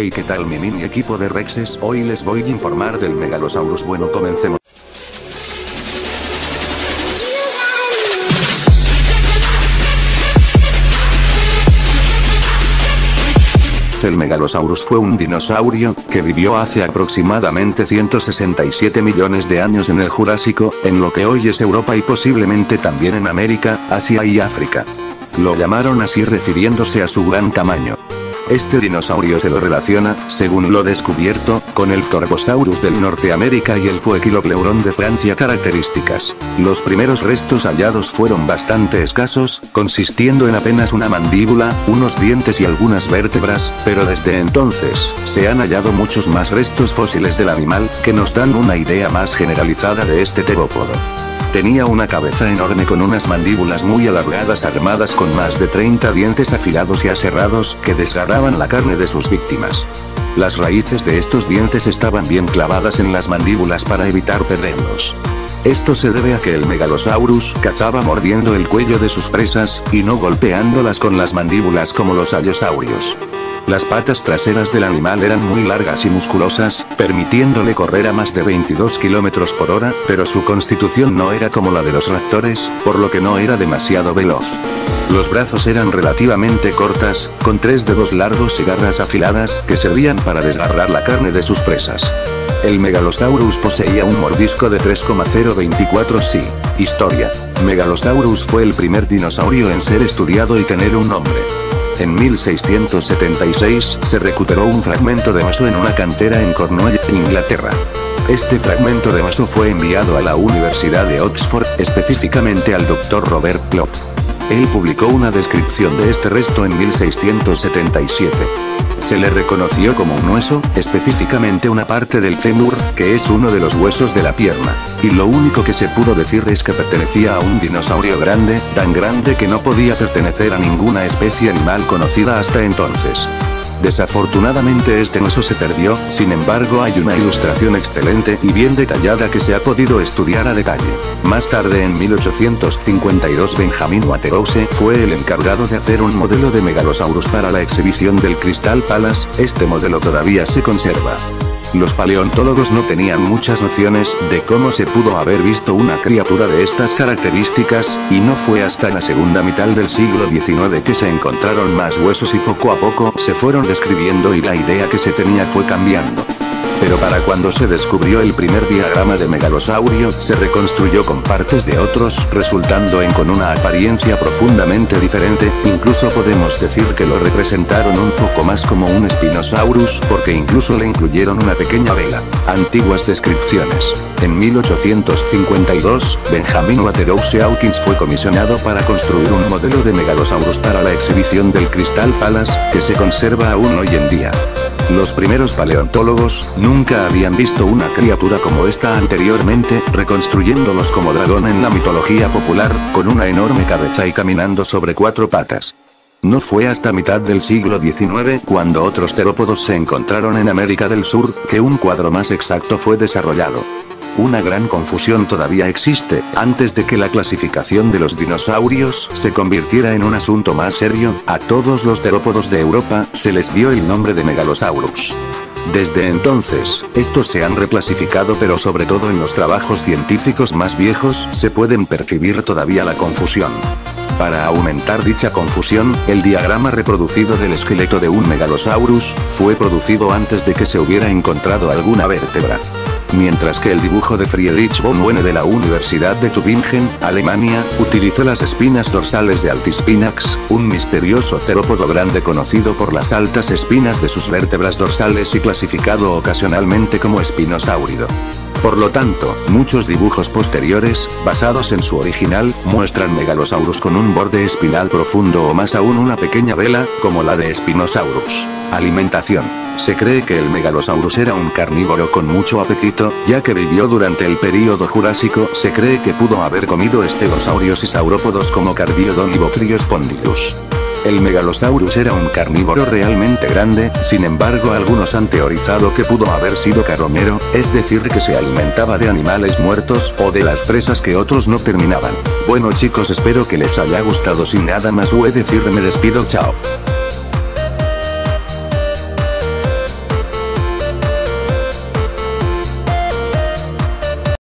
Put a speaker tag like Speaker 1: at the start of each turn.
Speaker 1: Hey qué tal mi mini equipo de Rexes, hoy les voy a informar del Megalosaurus bueno comencemos. El Megalosaurus fue un dinosaurio, que vivió hace aproximadamente 167 millones de años en el Jurásico, en lo que hoy es Europa y posiblemente también en América, Asia y África. Lo llamaron así refiriéndose a su gran tamaño. Este dinosaurio se lo relaciona, según lo descubierto, con el Torvosaurus del Norteamérica y el Poequilopleuron de Francia características. Los primeros restos hallados fueron bastante escasos, consistiendo en apenas una mandíbula, unos dientes y algunas vértebras, pero desde entonces, se han hallado muchos más restos fósiles del animal, que nos dan una idea más generalizada de este terópodo. Tenía una cabeza enorme con unas mandíbulas muy alargadas armadas con más de 30 dientes afilados y aserrados que desgarraban la carne de sus víctimas. Las raíces de estos dientes estaban bien clavadas en las mandíbulas para evitar perderlos. Esto se debe a que el Megalosaurus cazaba mordiendo el cuello de sus presas, y no golpeándolas con las mandíbulas como los allosaurios. Las patas traseras del animal eran muy largas y musculosas, permitiéndole correr a más de 22 km por hora, pero su constitución no era como la de los raptores, por lo que no era demasiado veloz. Los brazos eran relativamente cortas, con tres dedos largos y garras afiladas, que servían para desgarrar la carne de sus presas. El Megalosaurus poseía un mordisco de 3,024 sí. Historia. Megalosaurus fue el primer dinosaurio en ser estudiado y tener un nombre. En 1676, se recuperó un fragmento de maso en una cantera en Cornwall, Inglaterra. Este fragmento de maso fue enviado a la Universidad de Oxford, específicamente al Dr. Robert Plot. Él publicó una descripción de este resto en 1677. Se le reconoció como un hueso, específicamente una parte del fémur, que es uno de los huesos de la pierna. Y lo único que se pudo decir es que pertenecía a un dinosaurio grande, tan grande que no podía pertenecer a ninguna especie animal conocida hasta entonces. Desafortunadamente este hueso se perdió, sin embargo hay una ilustración excelente y bien detallada que se ha podido estudiar a detalle. Más tarde en 1852 Benjamin Waterhouse fue el encargado de hacer un modelo de Megalosaurus para la exhibición del Crystal Palace, este modelo todavía se conserva. Los paleontólogos no tenían muchas nociones de cómo se pudo haber visto una criatura de estas características, y no fue hasta la segunda mitad del siglo XIX que se encontraron más huesos y poco a poco se fueron describiendo y la idea que se tenía fue cambiando. Pero para cuando se descubrió el primer diagrama de megalosaurio, se reconstruyó con partes de otros, resultando en con una apariencia profundamente diferente, incluso podemos decir que lo representaron un poco más como un Spinosaurus, porque incluso le incluyeron una pequeña vela. Antiguas descripciones. En 1852, Benjamin Waterhouse Hawkins fue comisionado para construir un modelo de megalosaurus para la exhibición del Crystal Palace, que se conserva aún hoy en día. Los primeros paleontólogos, nunca habían visto una criatura como esta anteriormente, reconstruyéndolos como dragón en la mitología popular, con una enorme cabeza y caminando sobre cuatro patas. No fue hasta mitad del siglo XIX cuando otros terópodos se encontraron en América del Sur, que un cuadro más exacto fue desarrollado. Una gran confusión todavía existe, antes de que la clasificación de los dinosaurios se convirtiera en un asunto más serio, a todos los terópodos de Europa se les dio el nombre de Megalosaurus. Desde entonces, estos se han reclasificado pero sobre todo en los trabajos científicos más viejos se pueden percibir todavía la confusión. Para aumentar dicha confusión, el diagrama reproducido del esqueleto de un Megalosaurus, fue producido antes de que se hubiera encontrado alguna vértebra mientras que el dibujo de Friedrich von Huene de la Universidad de Tübingen, Alemania, utilizó las espinas dorsales de Altispinax, un misterioso terópodo grande conocido por las altas espinas de sus vértebras dorsales y clasificado ocasionalmente como espinosáurido. Por lo tanto, muchos dibujos posteriores, basados en su original, muestran megalosaurus con un borde espinal profundo o más aún una pequeña vela, como la de Spinosaurus. Alimentación. Se cree que el Megalosaurus era un carnívoro con mucho apetito, ya que vivió durante el período Jurásico, se cree que pudo haber comido estegosaurios y saurópodos como Cardiodon y Botriospondylus. El Megalosaurus era un carnívoro realmente grande, sin embargo algunos han teorizado que pudo haber sido carroñero, es decir que se alimentaba de animales muertos o de las presas que otros no terminaban. Bueno chicos espero que les haya gustado sin nada más voy decir me despido chao.